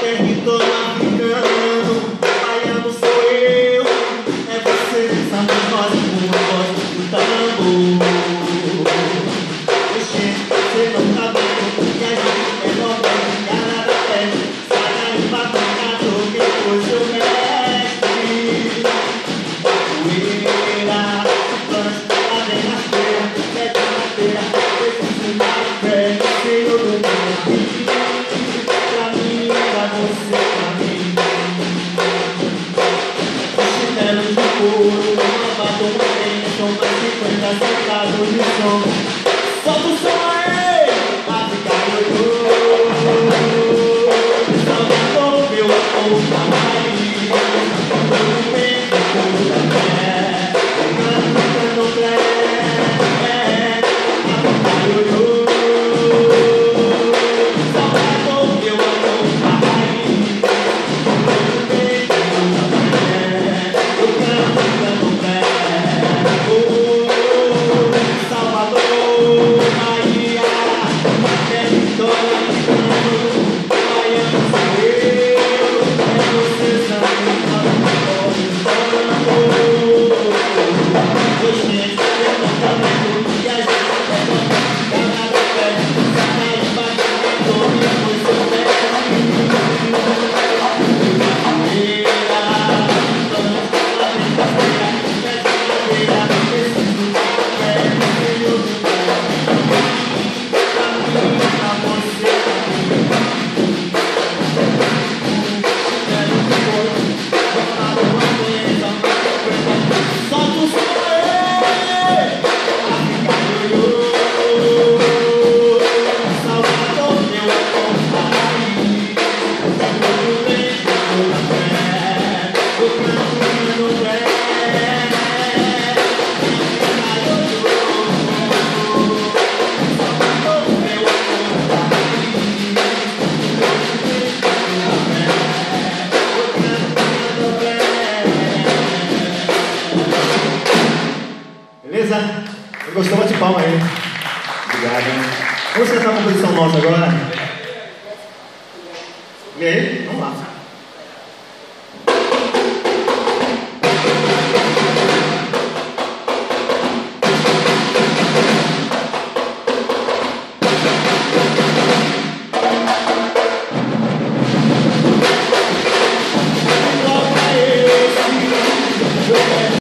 que quitó. beleza? Eu gostou, bate palma aí. Obrigado. Vamos cantar uma composição nossa agora? Vem aí? Vamos lá.